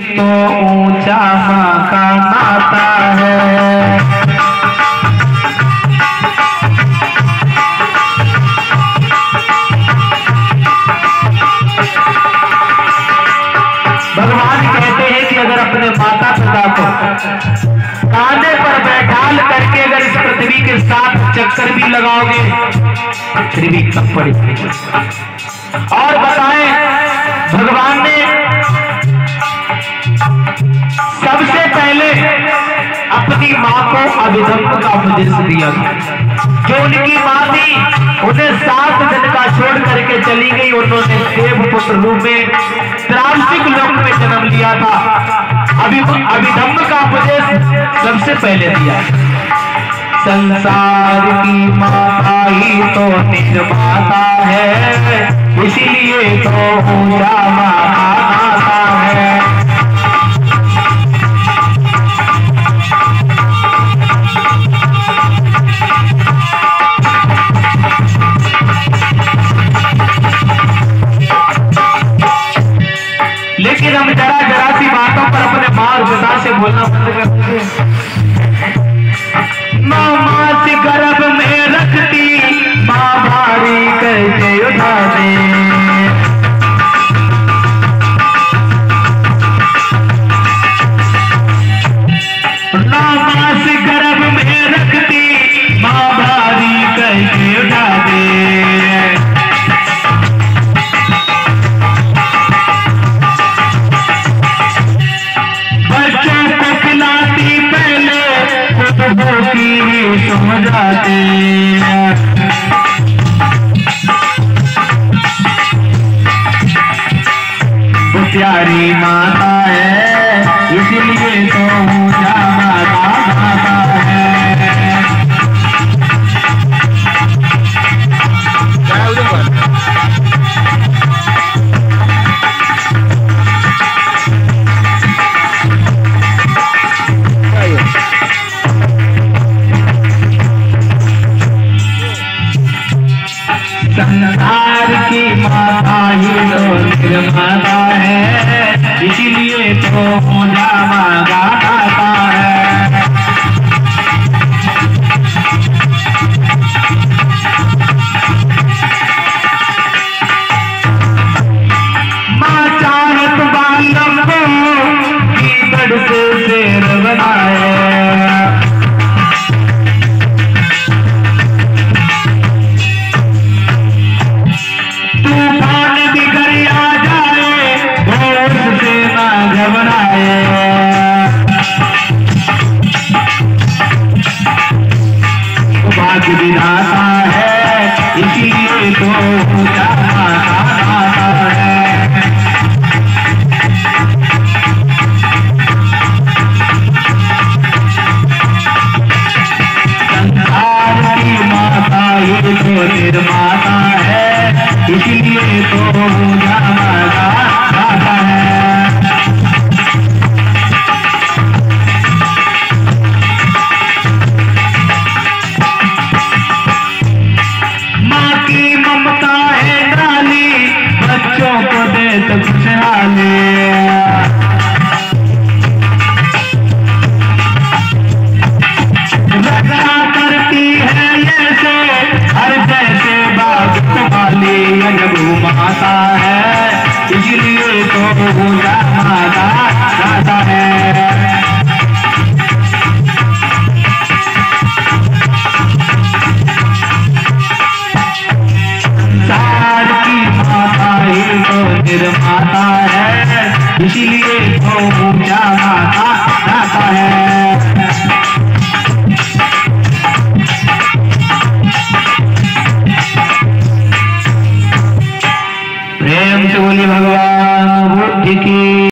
तो ऊँचा माँ का नाता है। भगवान कहते हैं कि अगर अपने माता पिता को कांधे पर बैठाल करके अगर इस पृथ्वी के साथ चक्कर भी लगाओगे भी कम पड़ेगी और बताएँ, भगवान अपनी माँ को अभिधम्म का उपदेश दिया जो उनकी माँ थी, उन्हें सात दिन का छोड़ करके चली गई। उन्होंने देव पुत्र रूप में त्रासिक लोक में जन्म लिया था। अभी अभिधम्म का उपदेश सबसे पहले दिया। संसार की माता ही तो निर्माता है, इसीलिए तो ऊँचा माता। बोलना प्यारी माता है। संसार की माता ही तो निर्माता है। इसीलिए तो पूजा मांगा विधाता है इसीलिए तो माता है संसार माता ये तो निर्माता है इसलिए तो बच्चों को दे तो खुशहाली। करती है ऐसे हर जैसे बाग माता है, इसलिए तो पूजा माता है। निर्माता है इसीलिए तो पूजा माता जाता है। प्रेम से बोली भगवान